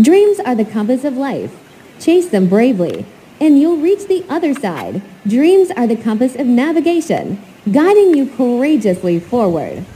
Dreams are the compass of life. Chase them bravely, and you'll reach the other side. Dreams are the compass of navigation, guiding you courageously forward.